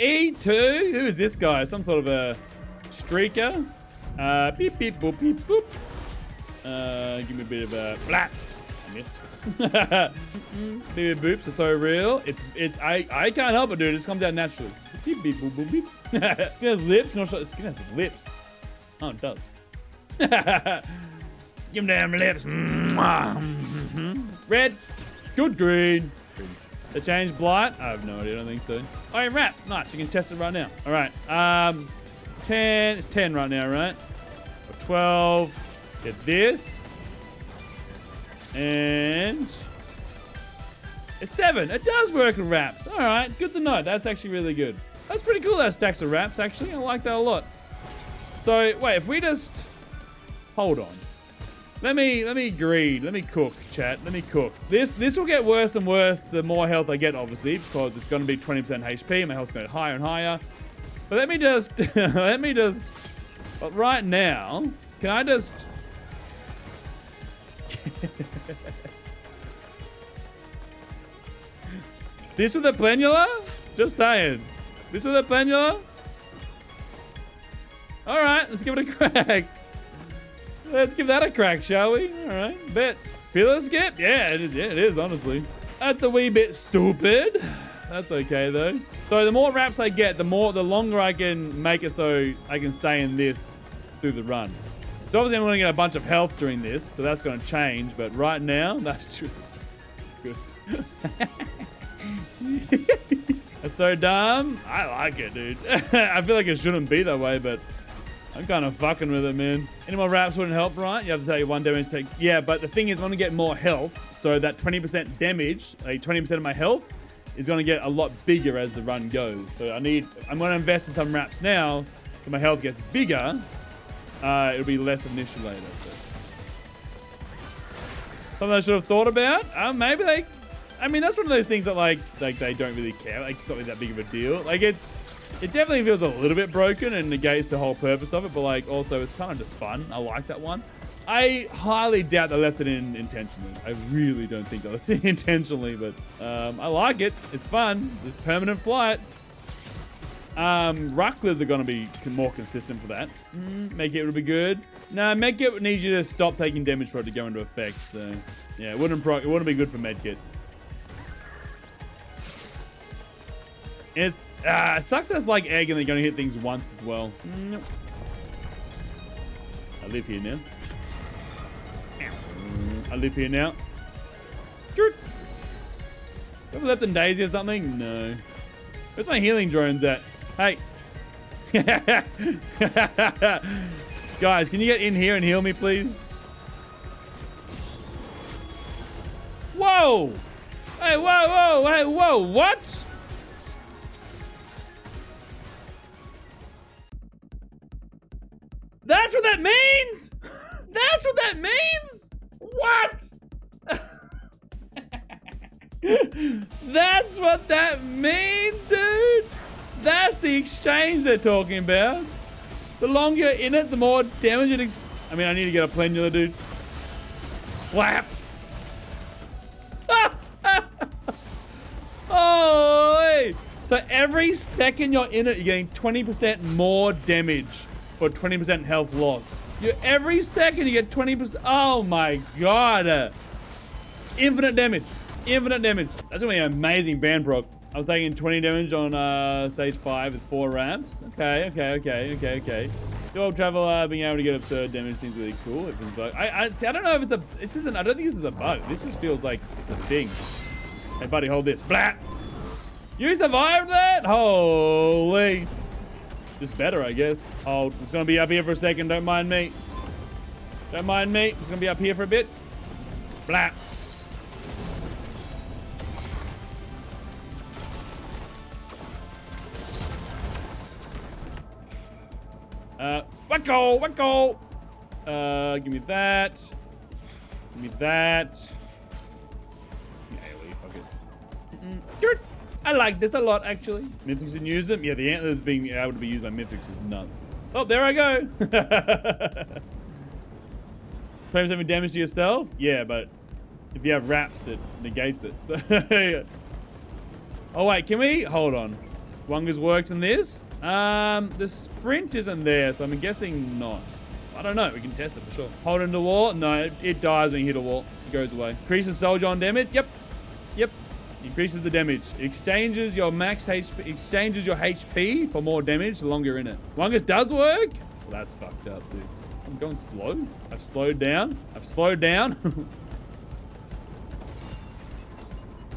E2? Who is this guy? Some sort of a streaker? Uh, beep, beep, boop, beep, boop. Uh, give me a bit of a flat. I missed. Baby boops are so real. It's it. I I can't help it, dude. It just comes out naturally. Beep beep boop boop beep. it has lips. The skin has lips. Oh, it does. Give them damn lips. Red. Good green. The change blight? I have no idea. I don't think so. Oh, yeah, wrap. Nice. You can test it right now. All right. Um, 10. It's 10 right now, right? Or 12. Get this. And it's 7. It does work with wraps. All right. Good to know. That's actually really good. That's pretty cool, that stacks of wraps, actually. I like that a lot. So, wait. If we just... Hold on. Let me let me greed. Let me cook, chat. Let me cook. This this will get worse and worse the more health I get, obviously, because it's going to be 20% HP. My health's going higher and higher. But let me just let me just. But right now, can I just? this with a planula? Just saying. This with a planula? All right, let's give it a crack. Let's give that a crack, shall we? All right, bet. Feel skip? Yeah, it, yeah, it is, honestly. That's a wee bit stupid. That's okay, though. So the more wraps I get, the more, the longer I can make it so I can stay in this through the run. So obviously I'm going to get a bunch of health during this, so that's going to change. But right now, that's just good. that's so dumb. I like it, dude. I feel like it shouldn't be that way, but I'm kind of fucking with it, man. Any more wraps wouldn't help, right? You have to say one damage take. Yeah, but the thing is, I'm going to get more health. So that 20% damage, like 20% of my health, is going to get a lot bigger as the run goes. So I need, I'm going to invest in some wraps now. So my health gets bigger. Uh, it'll be less of an issue later. So. Something I should have thought about. Um, maybe they. I mean, that's one of those things that like, like they don't really care. Like, it's not really that big of a deal. Like, it's it definitely feels a little bit broken and negates the whole purpose of it, but like also it's kind of just fun. I like that one. I highly doubt they left it in intentionally. I really don't think they left it intentionally, but um, I like it. It's fun. This permanent flight. Um, Rucklers are going to be more consistent for that. Mm, make it would be good. No, Medkit needs you to stop taking damage for it to go into effect. So, yeah, it wouldn't pro it wouldn't be good for Medkit. It's Ah, it sucks that's like egg and they're going to hit things once as well. Nope. I live here now. I live here now. Good. Ever left in Daisy or something? No. Where's my healing drones at? Hey. Guys, can you get in here and heal me, please? Whoa! Hey, whoa, whoa, hey, whoa, what? What that means, dude. That's the exchange they're talking about. The longer you're in it, the more damage it... I mean, I need to get a planula, dude. Whap. Holy! So every second you're in it, you're getting 20% more damage for 20% health loss. You, every second you get 20%. Oh my god. Infinite damage. Infinite damage. That's gonna be an amazing band proc. I'm taking 20 damage on uh, stage 5 with 4 ramps. Okay, okay, okay, okay, okay. Dual travel uh, being able to get absurd damage seems really cool. I, I, see, I don't know if it's a. This isn't. I don't think this is a bug. This just feels like a thing. Hey, buddy, hold this. Blat. You survived that? Holy. Just better, I guess. Oh, it's gonna be up here for a second. Don't mind me. Don't mind me. It's gonna be up here for a bit. Blat. Uh, wacko, wacko. Uh, give me that. Give me that. Yeah, fuck it. Mm -mm. I like this a lot, actually. Mithrix can use them. Yeah, the antlers being able to be used by Mithrix is nuts. Oh, there I go. 27 damage to yourself? Yeah, but if you have wraps, it negates it. So, Oh, wait, can we? Hold on. Wonga's worked in this. Um, the sprint isn't there, so I'm guessing not. I don't know. We can test it for sure. Hold into wall. No, it, it dies when you hit a wall. It goes away. Increases soldier on damage. Yep. Yep. Increases the damage. Exchanges your max HP. Exchanges your HP for more damage the longer you're in it. Longest does work. Well, that's fucked up, dude. I'm going slow. I've slowed down. I've slowed down.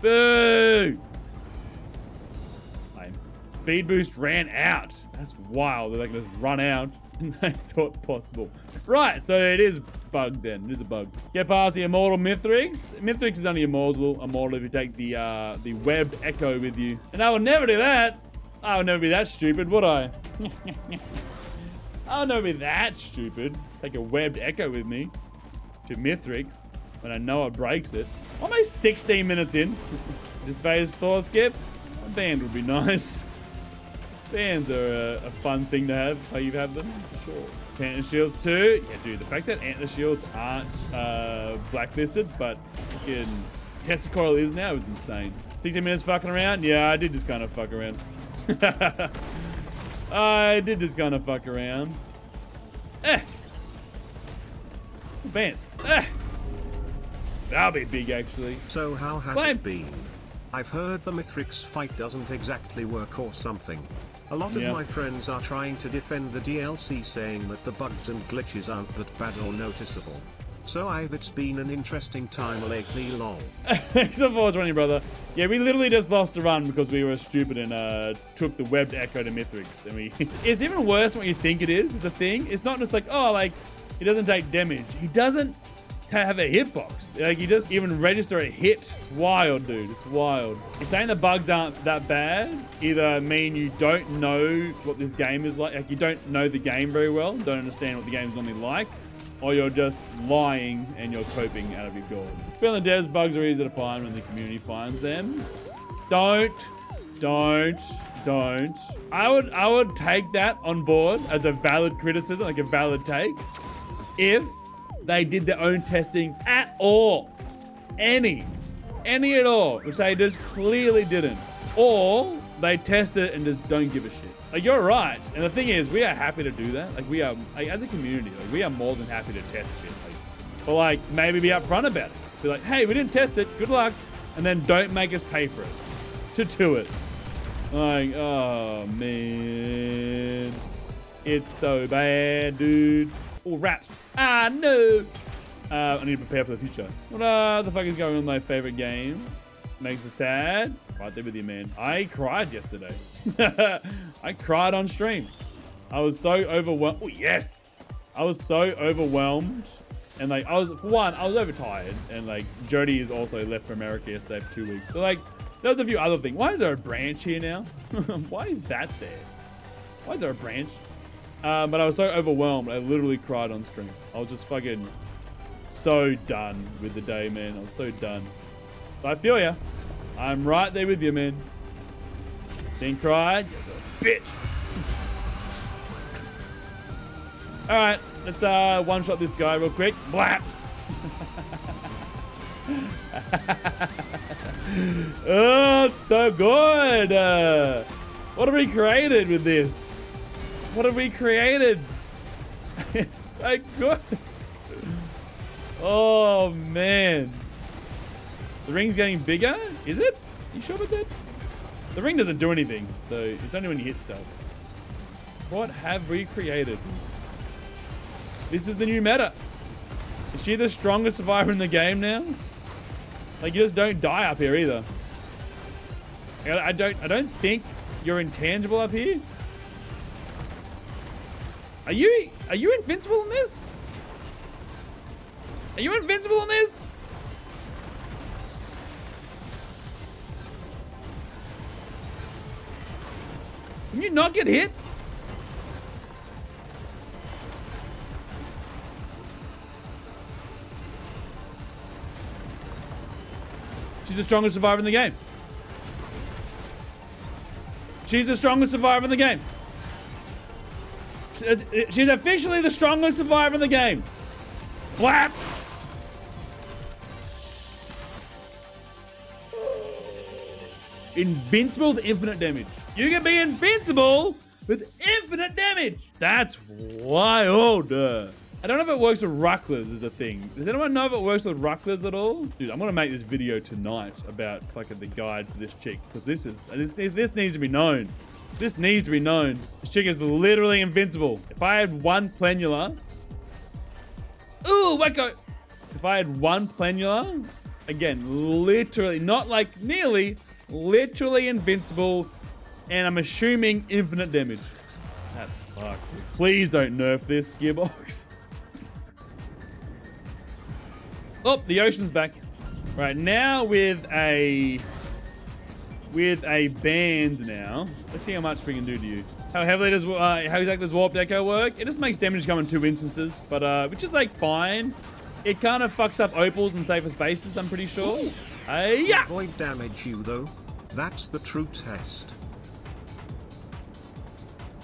Boo! Speed boost ran out. That's wild. They're like just run out. I thought possible. Right, so it is bugged then. It is a bug. Get past the Immortal Mithrix. Mithrix is only immortal, immortal if you take the uh, the Warped Echo with you. And I would never do that. I would never be that stupid, would I? I would never be that stupid. Take a Warped Echo with me to Mithrix when I know it breaks it. Almost 16 minutes in. this phase full skip. A band would be nice. Bands are a, a, fun thing to have, how you have them, for sure. Antler shields too. Yeah, dude, the fact that antler shields aren't uh, blacklisted, but fucking Tesla Coil is now is insane. 16 minutes fucking around? Yeah, I did just kind of fuck around. I did just kind of fuck around. Eh. Advance. Eh. That'll be big, actually. So how has it been? I've heard the Mithrix fight doesn't exactly work or something. A lot of my friends are trying to defend the DLC saying that the bugs and glitches aren't that bad or noticeable. So I've it's been an interesting time lately lol. Thanks for 420 brother. Yeah, we literally just lost a run because we were stupid and uh, took the Warped Echo to Mithrix. And we it's even worse than what you think it is, is a thing. It's not just like, oh like he doesn't take damage. He doesn't to have a hitbox. Like, you just even register a hit. It's wild, dude. It's wild. You're saying the bugs aren't that bad either mean you don't know what this game is like. Like, you don't know the game very well, don't understand what the game is normally like, or you're just lying and you're coping out of your gourd. Feeling devs bugs are easy to find when the community finds them. Don't, don't, don't. I would, I would take that on board as a valid criticism, like a valid take, if they did their own testing at all. Any. Any at all. Which they just clearly didn't. Or they test it and just don't give a shit. Like, you're right. And the thing is, we are happy to do that. Like, we are, like, as a community, like, we are more than happy to test shit. Like, but, like, maybe be upfront about it. Be like, hey, we didn't test it. Good luck. And then don't make us pay for it. To do it. Like, oh, man. It's so bad, dude. Oh, raps. Ah, no. Uh, I need to prepare for the future. What uh, the fuck is going on in my favorite game? Makes it sad. Right there with you, man. I cried yesterday. I cried on stream. I was so overwhelmed. Oh, yes. I was so overwhelmed. And like, I was, for one, I was overtired. And like, Jody is also left for America yesterday for two weeks. So like, there was a few other things. Why is there a branch here now? Why is that there? Why is there a branch? Um, but I was so overwhelmed, I literally cried on stream. I was just fucking so done with the day, man. I was so done. But I feel ya. I'm right there with you, man. Then cried, bitch. All right, let's uh, one shot this guy real quick. Blap. oh, so good. Uh, what have we created with this? What have we created? it's so good. Oh, man. The ring's getting bigger? Is it? You sure about that? The ring doesn't do anything, so it's only when you hit stuff. What have we created? This is the new meta. Is she the strongest survivor in the game now? Like, you just don't die up here either. I don't, I don't think you're intangible up here. Are you are you invincible in this? Are you invincible in this? Can you not get hit? She's the strongest survivor in the game. She's the strongest survivor in the game. She's officially the strongest survivor in the game. Flap! Invincible with infinite damage. You can be invincible with infinite damage. That's wild. I don't know if it works with Rucklers is a thing. Does anyone know if it works with Rucklers at all? Dude, I'm gonna make this video tonight about fucking the guide for this chick because this is this this needs to be known. This needs to be known. This chick is literally invincible. If I had one Planula, ooh, Wacko. If I had one Planula, again, literally, not like nearly, literally invincible, and I'm assuming infinite damage. That's fucked. Please don't nerf this gearbox. Oh, the ocean's back. Right, now with a... With a band now. Let's see how much we can do to you. How heavily does... Uh, how exactly does Warped Echo work? It just makes damage come in two instances. But, uh, which is, like, fine. It kind of fucks up opals and safer spaces, I'm pretty sure. Uh, yeah! Avoid damage you, though. That's the true test.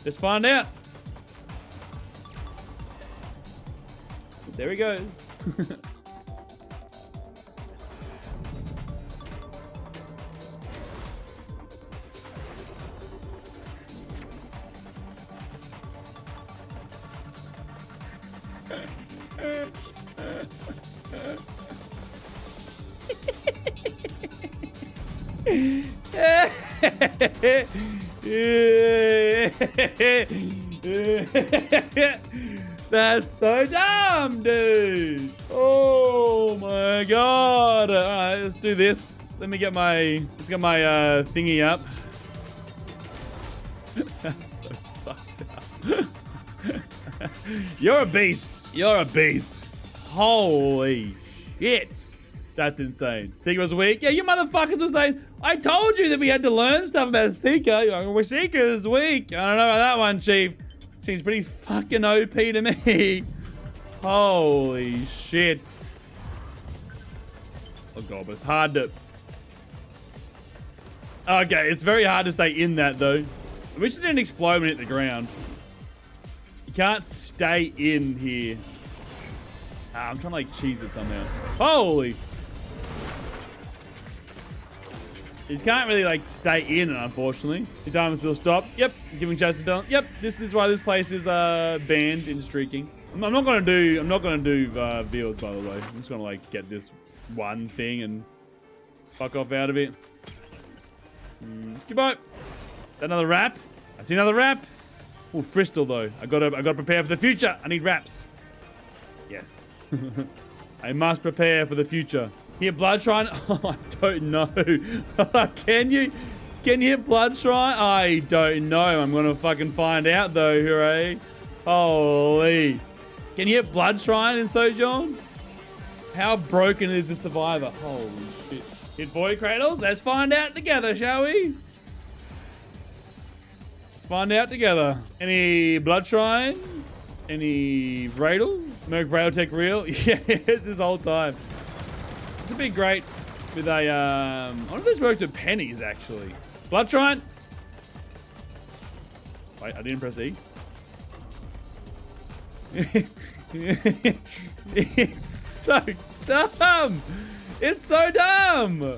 Let's find out. There he goes. That's so dumb, dude. Oh my god. All right, let's do this. Let me get my let's get my uh, thingy up. That's so fucked up. You're a beast. You're a beast. Holy shit. That's insane. Seeker was weak. Yeah, you motherfuckers were saying, I told you that we had to learn stuff about Seeker. Well, Seeker is weak. I don't know about that one, Chief. Seems pretty fucking OP to me. Holy shit. Oh god, but it's hard to... Okay, it's very hard to stay in that though. I wish it didn't explode when it hit the ground. You can't stay in here. Ah, I'm trying to like cheese it somehow. Holy He can't really like stay in, unfortunately. The diamond still stop. Yep, giving to Bell. Yep, this is why this place is uh, banned in streaking. I'm, I'm not gonna do. I'm not gonna do uh, fields, by the way. I'm just gonna like get this one thing and fuck off out of it. Mm, goodbye. Another wrap. I see another wrap. Oh, Fristal though. I gotta. I gotta prepare for the future. I need wraps. Yes. I must prepare for the future. Hit Blood Shrine? Oh, I don't know. Can you? Can you hit Blood Shrine? I don't know. I'm gonna fucking find out though. Hooray. Holy. Can you hit Blood Shrine in Sojourn? How broken is the survivor? Holy shit. Hit boy Cradles? Let's find out together, shall we? Let's find out together. Any Blood Shrines? Any Radle? Merc Radle Tech Real? Yeah, this whole time. This would be great with a, um, I wonder if this works with pennies, actually. Blood Shrine. Wait, I didn't press E. it's so dumb. It's so dumb.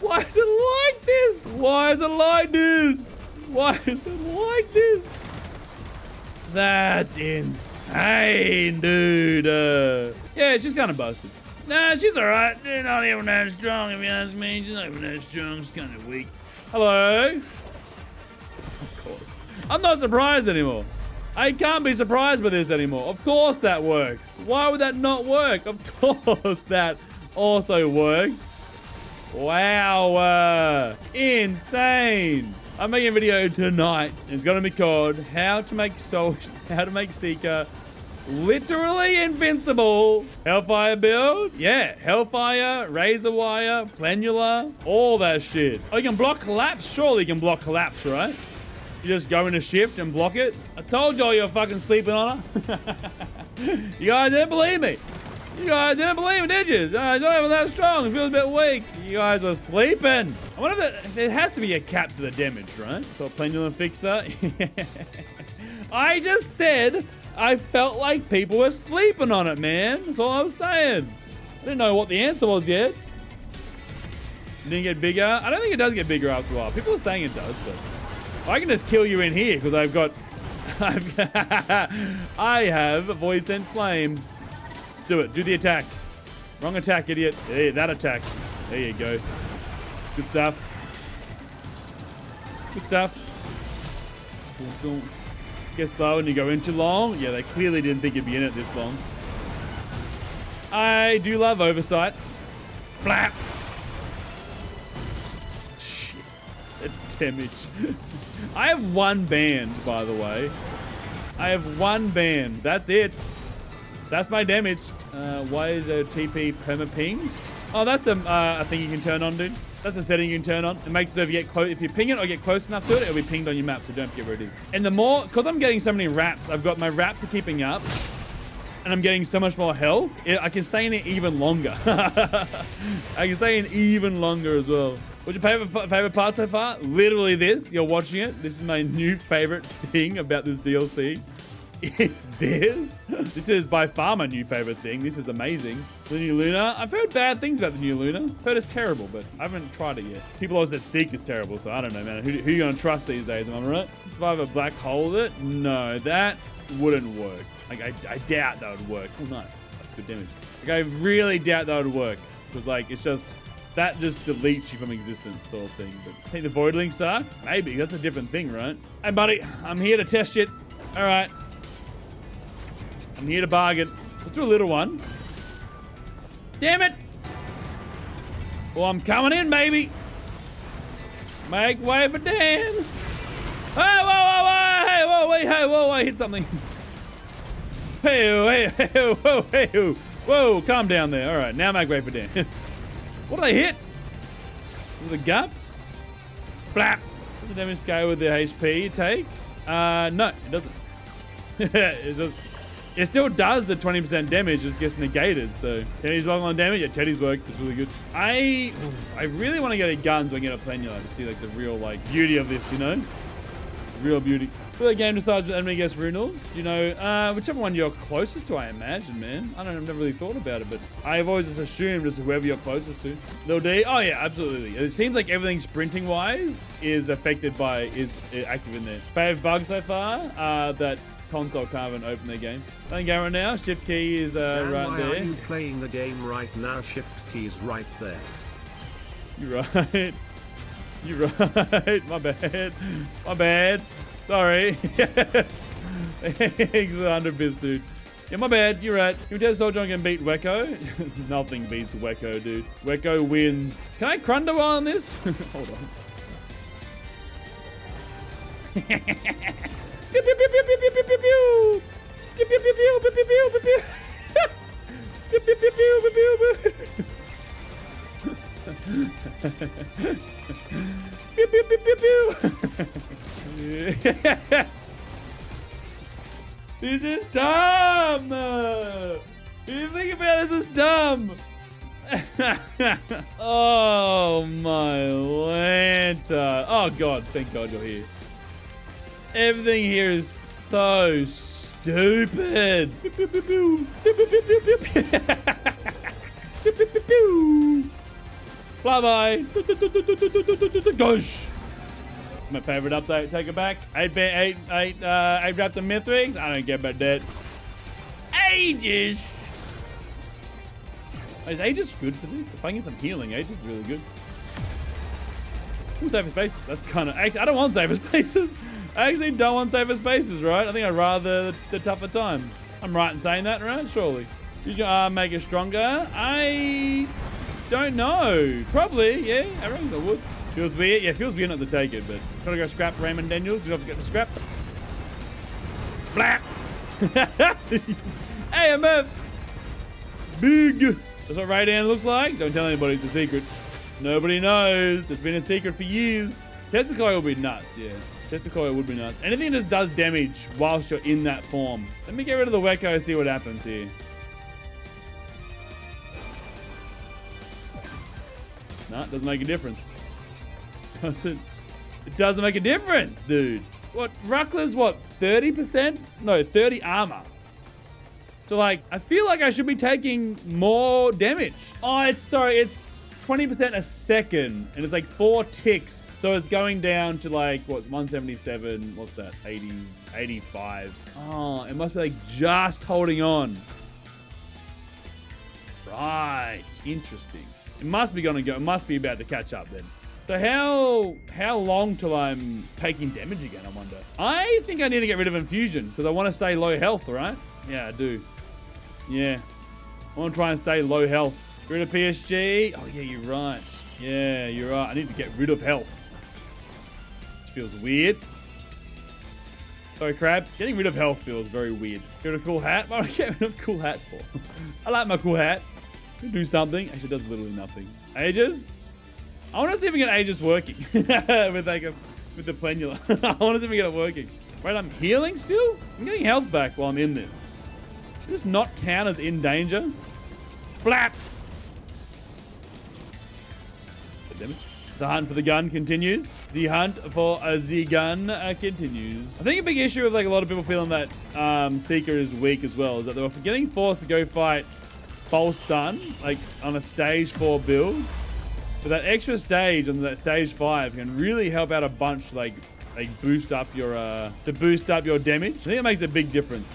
Why is it like this? Why is it like this? Why is it like this? That's insane, dude. Uh, yeah, it's just kind of busted. Nah, she's alright. She's not even that strong, if you ask me. She's not even that strong. She's kind of weak. Hello? Of course. I'm not surprised anymore. I can't be surprised by this anymore. Of course that works. Why would that not work? Of course that also works. Wow. Uh, insane. I'm making a video tonight. It's going to be called How to Make Soul, How to Make Seeker literally invincible. Hellfire build? Yeah, Hellfire, Razor Wire, Planula, all that shit. Oh, you can block Collapse? Surely you can block Collapse, right? You just go in a shift and block it? I told y'all you're fucking sleeping on her. you guys didn't believe me. You guys didn't believe me, did you? Uh, not even that strong. It feels a bit weak. You guys were sleeping. I wonder if it, has to be a cap to the damage, right? So Planula Fixer. I just said I felt like people were sleeping on it, man. That's all I was saying. I didn't know what the answer was yet. It didn't get bigger. I don't think it does get bigger after a while. People are saying it does, but I can just kill you in here because I've got... I've, I have Voidsent Flame. Do it. Do the attack. Wrong attack, idiot. Hey, that attack. There you go. Good stuff. Good stuff. Get slow and you go in too long. Yeah, they clearly didn't think you'd be in it this long. I do love oversights. Flap. Shit. Damage. I have one band, by the way. I have one band. That's it. That's my damage. Uh, why is a TP perma-pinged? Oh, that's a, uh, a thing you can turn on, dude. That's a setting you can turn on. It makes it if you get close, if you ping it or get close enough to it, it'll be pinged on your map, so don't forget where it is. And the more, because I'm getting so many wraps, I've got my wraps are keeping up, and I'm getting so much more health, I can stay in it even longer. I can stay in even longer as well. What's your favorite favorite part so far? Literally this. You're watching it. This is my new favorite thing about this DLC. Is this? This is by far my new favorite thing. This is amazing. The new Luna. I've heard bad things about the new Luna. Heard it's terrible, but I haven't tried it yet. People always said Seek is terrible, so I don't know, man. Who, who you gonna trust these days? Am I right? Survive a black hole with it? No, that wouldn't work. Like, I, I doubt that would work. Oh, nice. That's good damage. Like, I really doubt that would work. Because, like, it's just... That just deletes you from existence sort of thing. But I think the void links are? Maybe. That's a different thing, right? Hey, buddy. I'm here to test shit. All right. I'm here to bargain. Let's do a little one. Damn it. Well, I'm coming in, baby. Make way for Dan. Hey, whoa, whoa, whoa, hey, whoa, wait, hey, whoa, I hit something. Hey, hey, hey, whoa, hey, whoa, whoa, calm down there. All right, now make way for Dan. what did I hit? A gap? Flap. Does the damage scale with the HP take? Uh, no, it doesn't. it just it still does the 20% damage, just gets negated. So Teddy's working on damage. Yeah, Teddy's work is really good. I I really want to get a gun so I can get a Planula to see like the real like beauty of this, you know? Real beauty. For the game decides the enemy gets Runel. Do you know uh, whichever one you're closest to? I imagine, man. I don't. I've never really thought about it, but I've always just assumed it's whoever you're closest to. Lil D. Oh yeah, absolutely. It seems like everything sprinting wise is affected by is active in there. Favorite bug so far? Uh, that console can't even open their game. Playing game right now. Shift key is uh, Dan, right why there. Are you playing the game right now? Shift key is right there. You're right. You're right. My bad. My bad. Sorry. Thanks 100 bits, dude. Yeah, my bad. You're right. Can we tell Soldier can beat Weko? Nothing beats Weko, dude. Weko wins. Can I Crundow on this? Hold on. This is dumb. You think about it, this is dumb. oh my lanta! Oh god, thank god you're here. Everything here is so stupid. Bye bye. Gosh. My favorite update. Take it back. Eight, eight, eight, uh, eight Raptor Mithrix. I don't care about that. Aegis. Is Aegis good for this? If I can get some healing, Aegis is really good. Ooh, safer space. That's kind of. I don't want safer spaces. I actually don't want safer spaces, right? I think I'd rather the, tougher times. I'm right in saying that, right? Surely. Did your arm uh, make it stronger? I don't know. Probably, yeah. I reckon I would. Feels weird. Yeah, feels weird not to take it, but gotta go scrap Raymond Daniels. You have to get the scrap. Flap. AMF. Big. That's what Raiden looks like. Don't tell anybody it's a secret. Nobody knows. It's been a secret for years. Testicle will be nuts, yeah. Testicle would be nuts. Anything that just does damage whilst you're in that form. Let me get rid of the Weko see what happens here. It doesn't make a difference. Doesn't it doesn't make a difference, dude. What Ruckler's what 30%? No, 30 armor. So like I feel like I should be taking more damage. Oh, it's sorry, it's 20% a second, and it's like four ticks. So it's going down to like, what, 177, what's that, 80, 85. Oh, it must be like just holding on. Right, interesting. It must be gonna go, it must be about to catch up then. So how how long till I'm taking damage again, I wonder? I think I need to get rid of infusion because I want to stay low health, right? Yeah, I do. Yeah. I want to try and stay low health. Get rid of PSG. Oh, yeah, you're right. Yeah, you're right. I need to get rid of health. feels weird. Sorry, Crab. Getting rid of health feels very weird. Get rid of cool hat? What do I get rid of cool hat for? I like my cool hat. Do something. Actually, does literally nothing. Ages? I want to see if we get Aegis working with like a with the planula. I want to see if we get it working. Right, I'm healing still? I'm getting health back while I'm in this. Should this not count as in danger? The hunt for the gun continues. The hunt for the gun uh, continues. I think a big issue with like a lot of people feeling that um, Seeker is weak as well is that they were getting forced to go fight False Sun like on a stage 4 build but that extra stage on that stage five can really help out a bunch, like like boost up your uh to boost up your damage. I think it makes a big difference.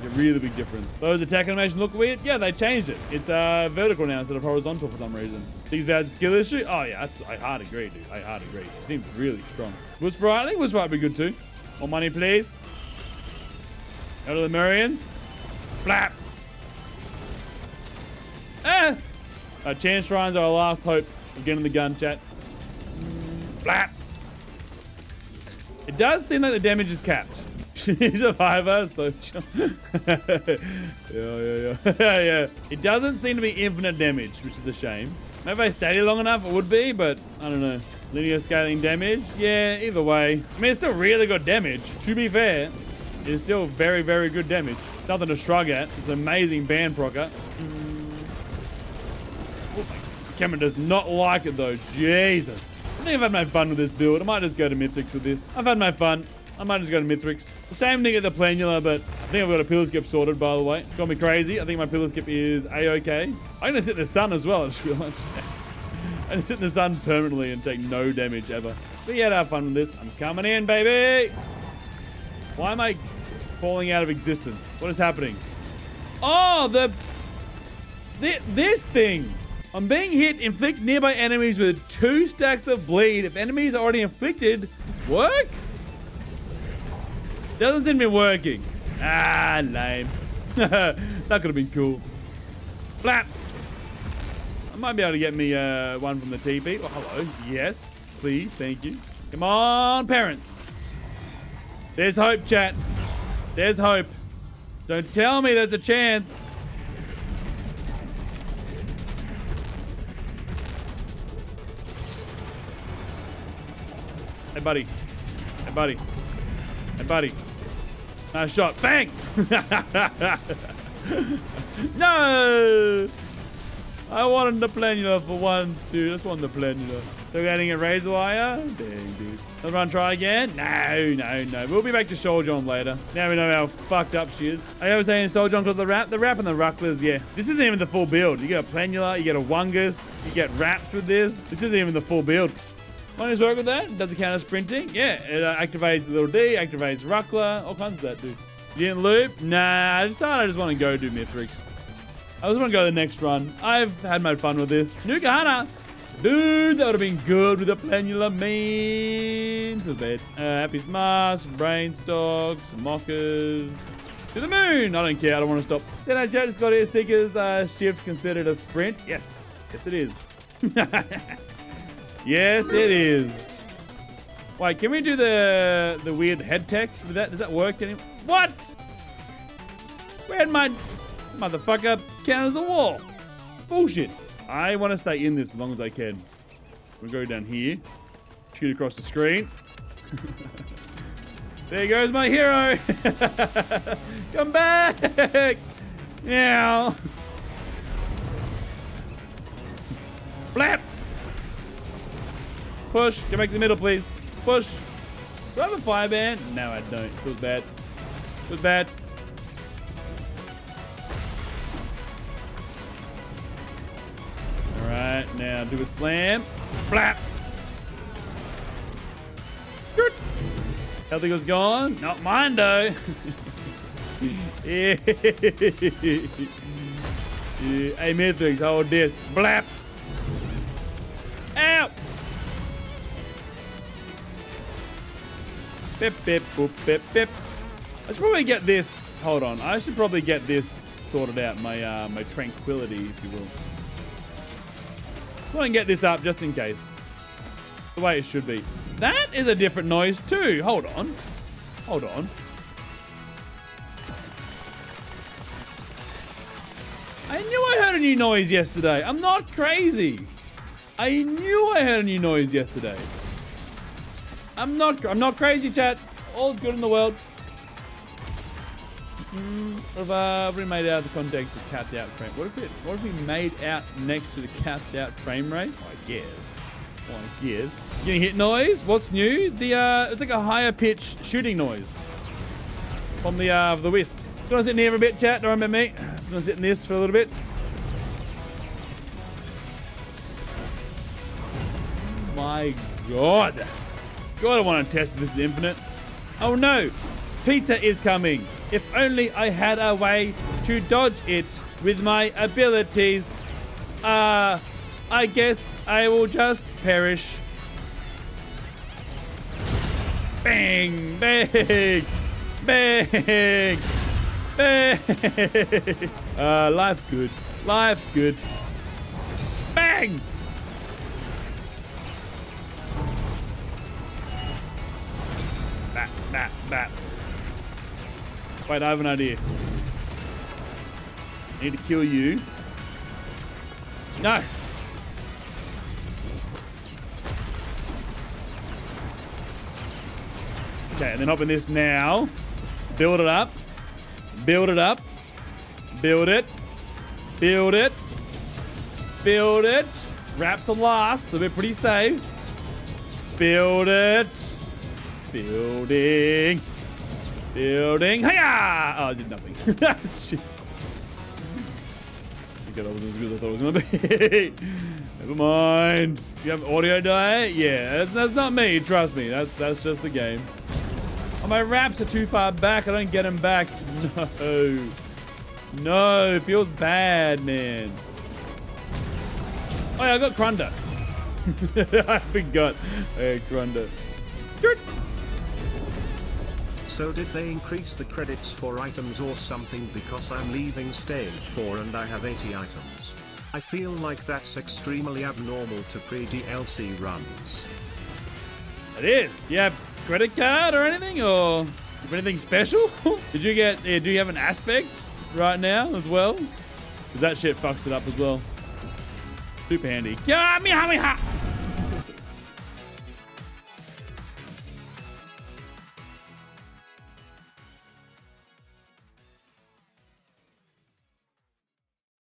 Makes a really big difference. Those attack animations look weird. Yeah, they changed it. It's uh vertical now instead of horizontal for some reason. Things about skill issue. Oh yeah, I, I hard agree, dude. I hard agree. It seems really strong. Whisper, I think Whisper would be good too. More money, please. Out of the Marians. Flap. Ah! Our chance shrines are our last hope. Get in the gun, chat. Flap. It does seem like the damage is capped. He's a fiver, so yeah, yeah, yeah, yeah. It doesn't seem to be infinite damage, which is a shame. Maybe if I stayed long enough, it would be, but I don't know. Linear scaling damage? Yeah, either way. I mean, it's still really good damage. To be fair, it's still very, very good damage. Nothing to shrug at. It's an amazing band procker. Mm. Cameron does not like it though. Jesus. I think I've had my fun with this build. I might just go to Mithrix with this. I've had my fun. I might just go to Mithrix. Same thing at the Planula, but I think I've got a pillar skip sorted, by the way. It's got me crazy. I think my pillar skip is a-okay. I'm going to sit in the sun as well, I just realized. I'm going to sit in the sun permanently and take no damage ever. But yeah, have fun with this. I'm coming in, baby. Why am I falling out of existence? What is happening? Oh, the... the this thing. I'm being hit. Inflict nearby enemies with two stacks of bleed. If enemies are already inflicted, this work? Doesn't seem to be working. Ah, lame. that could have been cool. Flap. I might be able to get me uh, one from the TV. Oh, hello. Yes, please. Thank you. Come on, parents. There's hope, chat. There's hope. Don't tell me there's a chance. Hey, buddy. Hey, buddy. Hey, buddy. Nice shot. Bang! no! I wanted the planula for once, dude. I just wanted the planula. Still getting a razor wire? Dang, dude. Let's try again? No, no, no. We'll be back to Soul later. Now we know how fucked up she is. I was saying Sojourn got the wrap. The wrap and the rucklers, yeah. This isn't even the full build. You get a planula, you get a wungus, you get wraps with this. This isn't even the full build. Minus work with that? Does it count as sprinting? Yeah, it uh, activates little D, activates Ruckler, all kinds of that, dude. You didn't loop? Nah, I decided I just want to go do Mithrix. I just want to go the next run. I've had my fun with this. New Kahana! Dude, that would have been good with a planula mean. To the bed. Uh, Happy Smash, Brainstalk, some Mockers. To the moon! I don't care, I don't want to stop. Then I just got here stickers. Uh, shift considered a sprint. Yes, yes it is. Yes, it is. Wait, can we do the the weird head tech? Does that does that work? Any what? Where'd my motherfucker count as a wall? Bullshit. I want to stay in this as long as I can. We'll go down here. Shoot across the screen. there goes my hero. Come back. Now. Flap. Push. Get back to the middle, please. Push. Do I have a fire band? No, I don't. Feels bad. Feels bad. Alright, now do a slam. Flap. Good. Healthy was gone. Not mine though. yeah. yeah. Hey, Mithrix, hold this. Blap. Bip, bip, boop, bip, bip. I should probably get this. Hold on. I should probably get this sorted out. My uh, my tranquility, if you will. Go and get this up just in case. The way it should be. That is a different noise too. Hold on. Hold on. I knew I heard a new noise yesterday. I'm not crazy. I knew I heard a new noise yesterday. I'm not I'm not crazy, chat. All good in the world. Mm, what if uh, we made out of the context of capped out frame? What if it? What if we made out next to the capped out frame rate? Oh, I guess. I guess. Getting hit noise. What's new? The uh, it's like a higher pitch shooting noise from the uh, the wisps. Do you want to sit near a bit, chat? Don't remember me. Do you want to sit in this for a little bit? my god. God, I want to test this is infinite. Oh no, Peter is coming. If only I had a way to dodge it with my abilities. Uh, I guess I will just perish. Bang, bang, bang, bang. Uh, life good, life good. Bang! Bat, bat. Wait, I have an idea. Need to kill you. No! Okay, and then hop in this now. Build it up. Build it up. Build it. Build it. Build it. Wraps the last, so we're pretty safe. Build it. Building. Building. Hiya! Oh, I did nothing. Shit. Okay, that wasn't as good as I thought it was going to be. Never mind. You have audio diet? Yeah, that's, that's not me. Trust me. That's, that's just the game. Oh, my wraps are too far back. I don't get them back. No. No, it feels bad, man. Oh, yeah, I got Krunda. I forgot. Hey, Krunda. So did they increase the credits for items or something because I'm leaving stage 4 and I have 80 items? I feel like that's extremely abnormal to pre-DLC runs. It is. Do you have credit card or anything, or anything special? Did you get? Yeah, do you have an aspect right now as well? Because that shit fucks it up as well. Super handy. Yeah, me, me, ha.